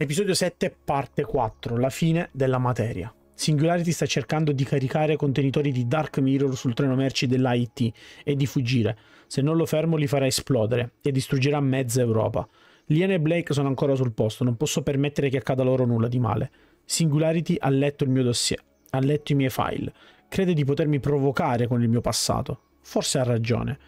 Episodio 7, parte 4. La fine della materia. Singularity sta cercando di caricare contenitori di Dark Mirror sul treno merci dell'AIT e di fuggire. Se non lo fermo li farà esplodere e distruggerà mezza Europa. Liane e Blake sono ancora sul posto, non posso permettere che accada loro nulla di male. Singularity ha letto il mio dossier, ha letto i miei file, crede di potermi provocare con il mio passato. Forse ha ragione.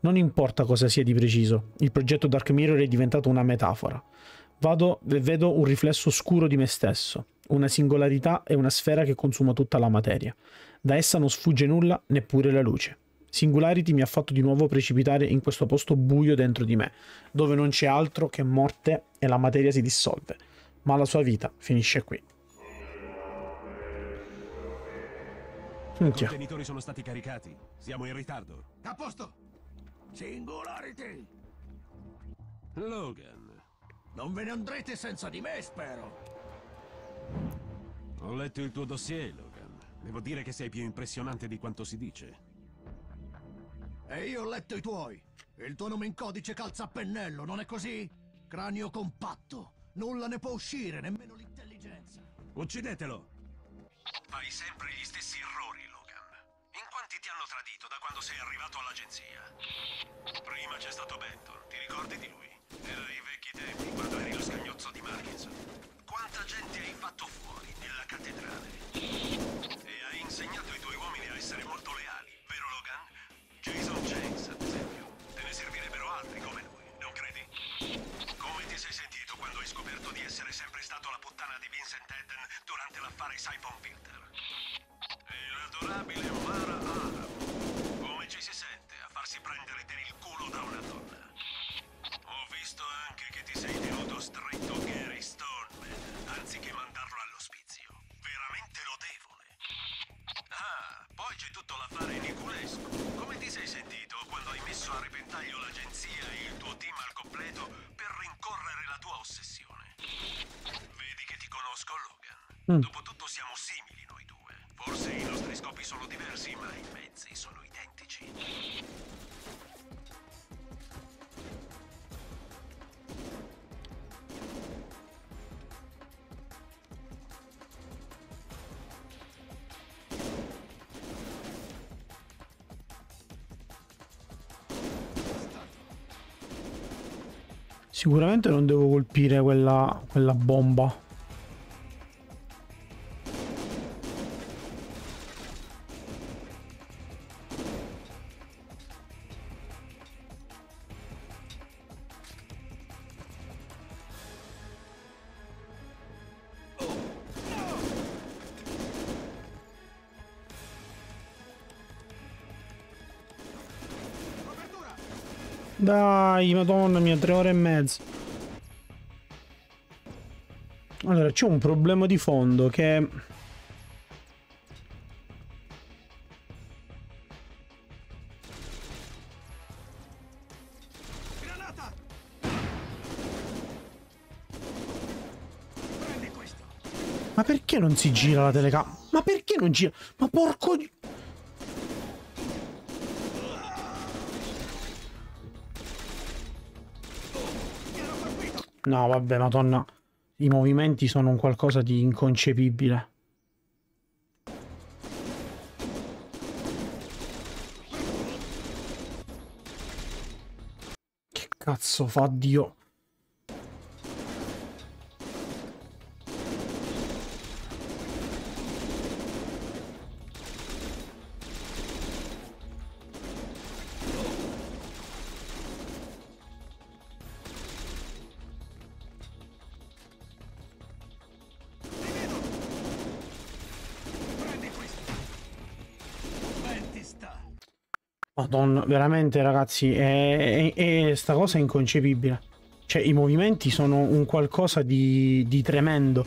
Non importa cosa sia di preciso, il progetto Dark Mirror è diventato una metafora. Vado e vedo un riflesso scuro di me stesso, una singolarità e una sfera che consuma tutta la materia. Da essa non sfugge nulla, neppure la luce. Singularity mi ha fatto di nuovo precipitare in questo posto buio dentro di me, dove non c'è altro che morte e la materia si dissolve. Ma la sua vita finisce qui. I contenitori sono stati caricati. Siamo in ritardo. A posto! Singularity! Logan, Non ve ne andrete senza di me, spero! ho letto il tuo dossier, Logan. Devo dire che sei più impressionante di quanto si dice. E io ho letto i tuoi. Il tuo nome in codice calza a pennello, non è così? Cranio compatto. Nulla ne può uscire, nemmeno l'intelligenza. Uccidetelo! Fai sempre gli stessi errori, Logan. In quanti ti hanno tradito da quando sei arrivato all'agenzia? Prima c'è stato Benton, ti ricordi di lui? Era i tempi, quando eri lo scagnozzo di Markinson. Quanta gente hai fatto fuori nella cattedrale? E hai insegnato ai tuoi uomini a essere molto leali, vero Logan? Jason Jenks, ad esempio. Te ne servirebbero altri come lui, non credi? Come ti sei sentito quando hai scoperto di essere sempre stato la puttana di Vincent Eden durante l'affare Siphon Filter? E l'adorabile Mara Adam. Come ci si sente a farsi prendere per il visto anche che ti sei tenuto stretto Gary Stoneman, anziché mandarlo all'ospizio. Veramente lodevole. Ah, poi c'è tutto l'affare Niculescu. Come ti sei sentito quando hai messo a repentaglio l'agenzia e il tuo team al completo per rincorrere la tua ossessione? Vedi che ti conosco, Logan. Dopotutto siamo simili noi due. Forse i nostri scopi sono diversi, ma Sicuramente non devo colpire quella, quella bomba. Dai, madonna mia, tre ore e mezza. Allora, c'è un problema di fondo che... Ma perché non si gira la telecamera? Ma perché non gira? Ma porco... No, vabbè, madonna. I movimenti sono un qualcosa di inconcepibile. Che cazzo fa Dio? Madonna, veramente ragazzi, è, è- è- sta cosa è inconcepibile. Cioè, i movimenti sono un qualcosa di, di tremendo.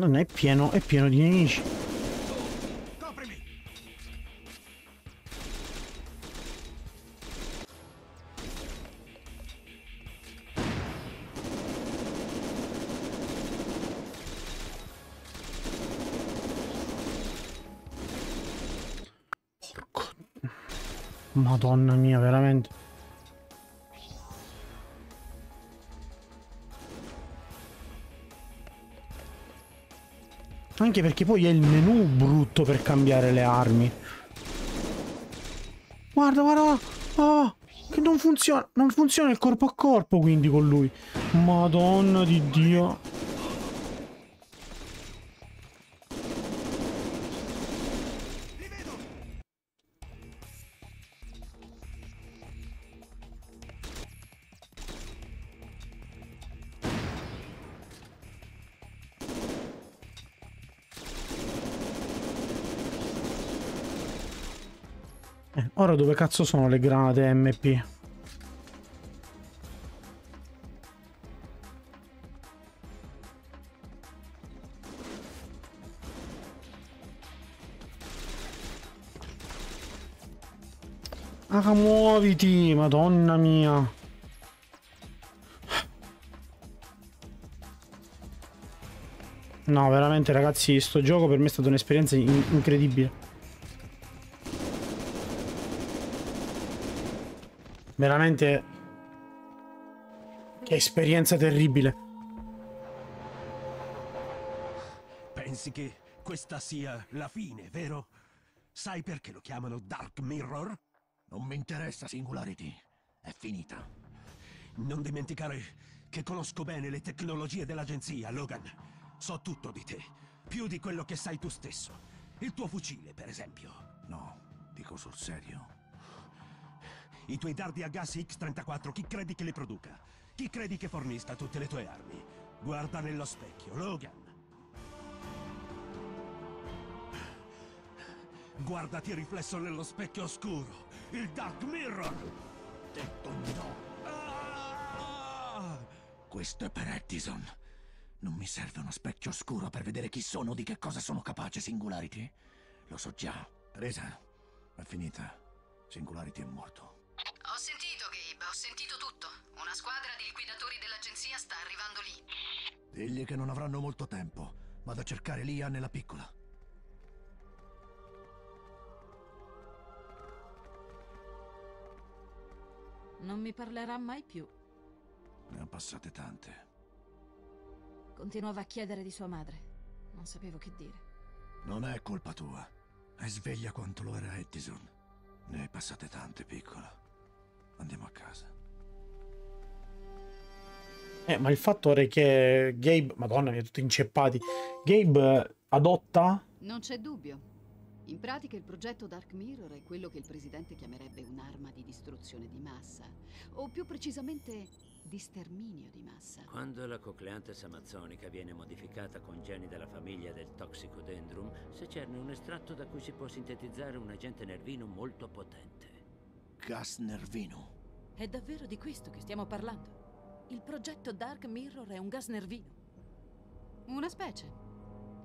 Non è pieno, è pieno di nemici. Porco. Madonna mia, veramente. Anche perché poi è il menu brutto per cambiare le armi. Guarda, guarda. Oh, che non funziona. Non funziona il corpo a corpo quindi con lui. Madonna di Dio. Eh, ora dove cazzo sono le granate MP? Ah, muoviti, madonna mia. No, veramente ragazzi, sto gioco per me è stata un'esperienza in- incredibile. Veramente... Che esperienza terribile. Pensi che questa sia la fine, vero? Sai perché lo chiamano Dark Mirror? Non mi interessa Singularity. È finita. Non dimenticare che conosco bene le tecnologie dell'agenzia, Logan. So tutto di te. Più di quello che sai tu stesso. Il tuo fucile, per esempio. No, dico sul serio. I tuoi dardi a gas X-34, chi credi che li produca? Chi credi che fornisca tutte le tue armi? Guarda nello specchio, Logan. Guardati riflesso nello specchio oscuro. Il Dark Mirror. Detto no. Ah! Questo è per Edison. Non mi serve uno specchio oscuro per vedere chi sono o di che cosa sono capace, Singularity. Lo so già. Presa. È finita. Singularity è morto. Ho sentito, ho tutto. Una squadra di liquidatori dell'agenzia sta arrivando lì. Digli che non avranno molto tempo. Vado a cercare Lia nella piccola. Non mi parlerà mai più. Ne ha passate tante. Continuava a chiedere di sua madre. Non sapevo che dire. Non è colpa tua. È sveglia quanto lo era Edison. Ne hai passate tante, piccola. Andiamo a casa. Eh, ma il fatto è che Gabe... Madonna mia, tutti inceppati. Gabe adotta... Non c'è dubbio. In pratica il progetto Dark Mirror è quello che il presidente chiamerebbe un'arma di distruzione di massa. O più precisamente di sterminio di massa. Quando la Cochleantes amazzonica viene modificata con geni della famiglia del Toxicodendrum, secerne un estratto da cui si può sintetizzare un agente nervino molto potente. Gas nervino. È davvero di questo che stiamo parlando? Il progetto Dark Mirror è un gas nervino. Una specie.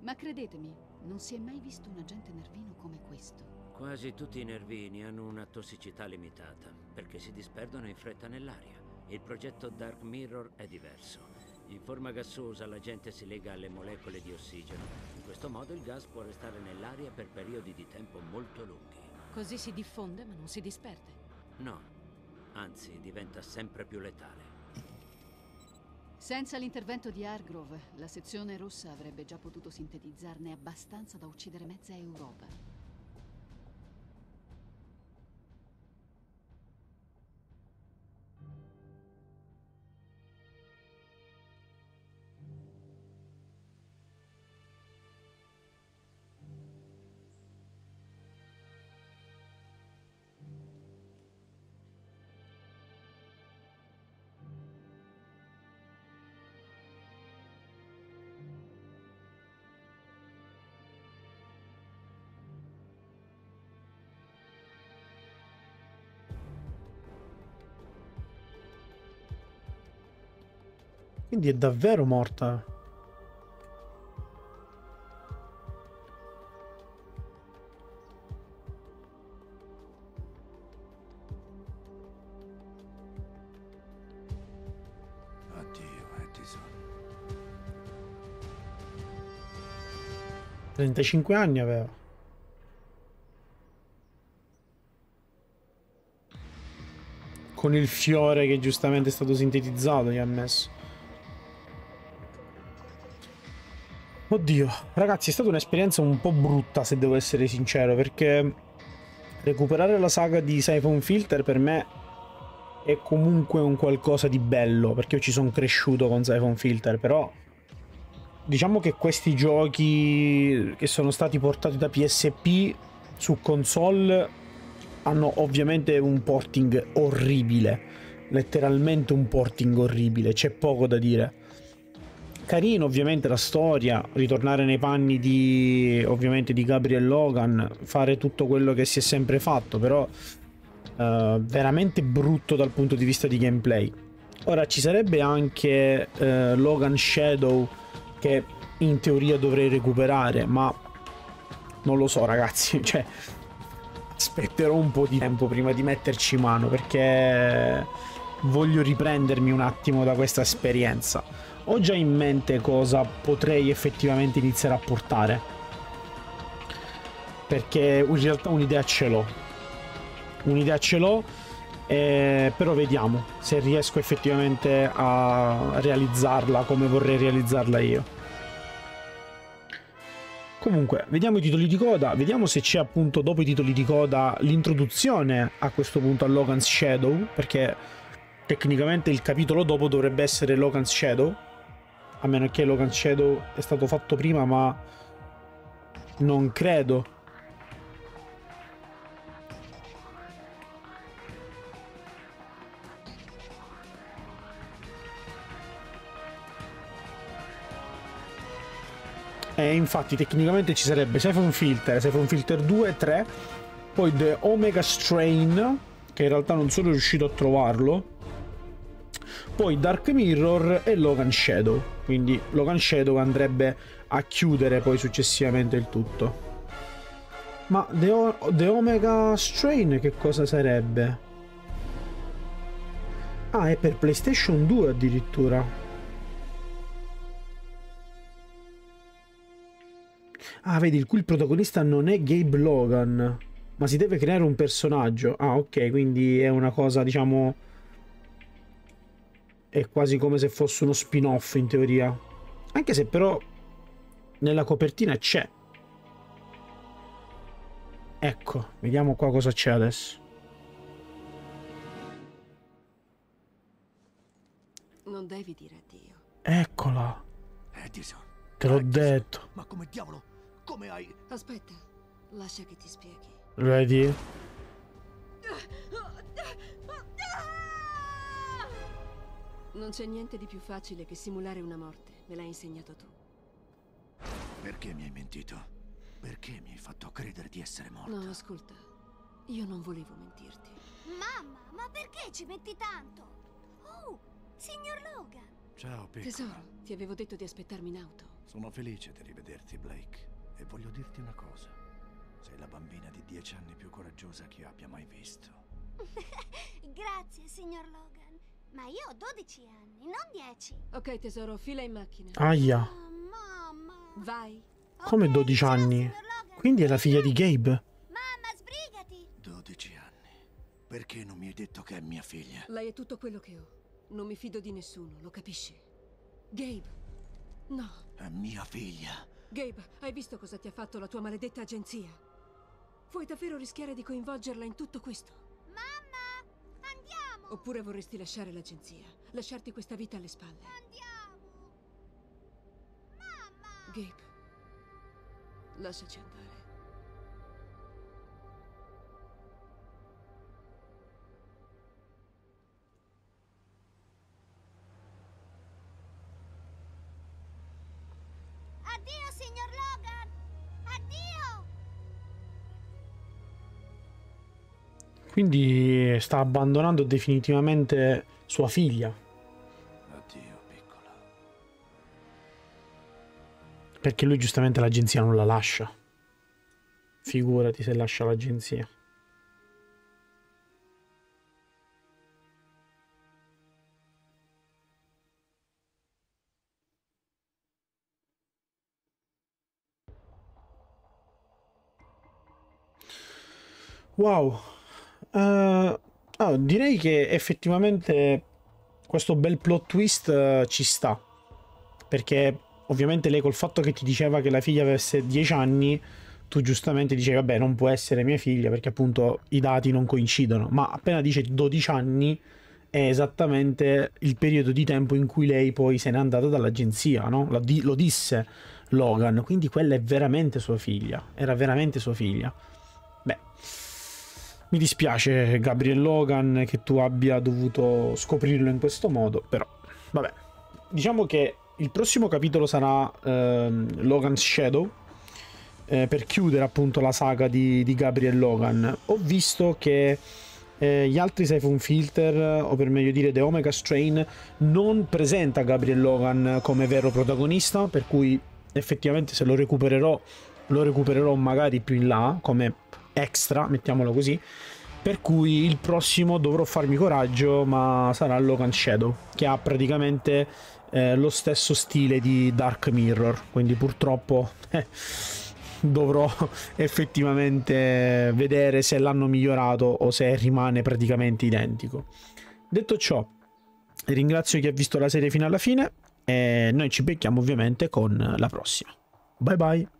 Ma credetemi, non si è mai visto un agente nervino come questo. Quasi tutti i nervini hanno una tossicità limitata, perché si disperdono in fretta nell'aria. Il progetto Dark Mirror è diverso. In forma gassosa l'agente si lega alle molecole di ossigeno. In questo modo il gas può restare nell'aria per periodi di tempo molto lunghi. Così si diffonde ma non si disperde. No, anzi diventa sempre più letale. Senza l'intervento di Hargrove, la sezione rossa avrebbe già potuto sintetizzarne abbastanza da uccidere mezza Europa. Quindi è davvero morta. Addio, Edison. 35 anni aveva. con il fiore che giustamente è stato sintetizzato gli ha messo Oddio, ragazzi, è stata un'esperienza un po' brutta, se devo essere sincero, perché recuperare la saga di Siphon Filter per me è comunque un qualcosa di bello, perché io ci sono cresciuto con Siphon Filter, però diciamo che questi giochi che sono stati portati da PSP su console hanno ovviamente un porting orribile, letteralmente un porting orribile, c'è poco da dire. Carino ovviamente la storia, ritornare nei panni di ovviamente di Gabriel Logan, fare tutto quello che si è sempre fatto, però uh, veramente brutto dal punto di vista di gameplay. Ora ci sarebbe anche uh, Logan Shadow che in teoria dovrei recuperare, ma non lo so ragazzi, cioè aspetterò un po' di tempo prima di metterci mano perché voglio riprendermi un attimo da questa esperienza. Ho già in mente cosa potrei effettivamente iniziare a portare. Perché in realtà un'idea ce l'ho. Un'idea ce l'ho, eh, però vediamo se riesco effettivamente a realizzarla come vorrei realizzarla io. Comunque, vediamo i titoli di coda, vediamo se c'è appunto dopo i titoli di coda l'introduzione a questo punto a Logan's Shadow, perché tecnicamente il capitolo dopo dovrebbe essere Logan's Shadow, a meno che Logan's Shadow è stato fatto prima, ma non credo. E infatti tecnicamente ci sarebbe Siphon Filter, Siphon Filter 2, 3, poi The Omega Strain, che in realtà non sono riuscito a trovarlo, poi Dark Mirror e Logan Shadow. Quindi Logan Shadow andrebbe a chiudere poi successivamente il tutto. Ma The, o The Omega Strain che cosa sarebbe? Ah, è per PlayStation 2 addirittura. Ah, vedi, il cui il protagonista non è Gabe Logan, ma si deve creare un personaggio. Ah, ok, quindi è una cosa, diciamo... È quasi come se fosse uno spin-off in teoria. Anche se però nella copertina c'è. Ecco, vediamo qua cosa c'è adesso. Non devi dire addio. Eccola. Edison. Te l'ho detto. Ma come diavolo? Come hai... Aspetta, lascia che ti spieghi. Vedi? Non c'è niente di più facile che simulare una morte, me l'hai insegnato tu. Perché mi hai mentito? Perché mi hai fatto credere di essere morto? No, ascolta, io non volevo mentirti. Mamma, ma perché ci metti tanto? Oh, signor Logan! Ciao, piccola. Tesoro, ti avevo detto di aspettarmi in auto. Sono felice di rivederti, Blake. E voglio dirti una cosa. Sei la bambina di dieci anni più coraggiosa che io abbia mai visto. Grazie, signor Logan. Ma io ho 12 anni, non 10. Ok, tesoro, fila in macchina. Aia. Oh, mamma. Vai. Come 12 ciao, anni? Quindi è la figlia di Gabe? Mamma, sbrigati. 12 anni. Perché non mi hai detto che è mia figlia? Lei è tutto quello che ho. Non mi fido di nessuno, lo capisci? Gabe. No. È mia figlia. Gabe, hai visto cosa ti ha fatto la tua maledetta agenzia? Vuoi davvero rischiare di coinvolgerla in tutto questo? Oppure vorresti lasciare l'agenzia? Lasciarti questa vita alle spalle? Andiamo. Mamma. Gabe, lasciaci andare. Addio, signor Logan. Addio. Quindi eh, sta abbandonando definitivamente sua figlia. Addio, piccola. Perché lui giustamente l'agenzia non la lascia. Figurati se lascia l'agenzia. Wow, Uh, oh, direi che effettivamente questo bel plot twist uh, ci sta. Perché ovviamente lei col fatto che ti diceva che la figlia avesse 10 anni, tu giustamente dicevi vabbè non può essere mia figlia perché appunto i dati non coincidono. Ma appena dice 12 anni è esattamente il periodo di tempo in cui lei poi se n'è andata dall'agenzia, no? Lo, di- lo disse Logan, quindi quella è veramente sua figlia, era veramente sua figlia. Beh, mi dispiace Gabriel Logan che tu abbia dovuto scoprirlo in questo modo, però vabbè. Diciamo che il prossimo capitolo sarà ehm, Logan's Shadow, eh, per chiudere appunto la saga di, di Gabriel Logan. Ho visto che eh, gli altri Siphon Filter, o per meglio dire The Omega Strain, non presenta Gabriel Logan come vero protagonista, per cui effettivamente se lo recupererò, lo recupererò magari più in là, come extra, mettiamolo così. Per cui il prossimo dovrò farmi coraggio, ma sarà Logan Shadow, che ha praticamente eh, lo stesso stile di Dark Mirror. Quindi purtroppo eh, dovrò effettivamente vedere se l'hanno migliorato o se rimane praticamente identico. Detto ciò, ringrazio chi ha visto la serie fino alla fine e noi ci becchiamo ovviamente con la prossima. Bye bye!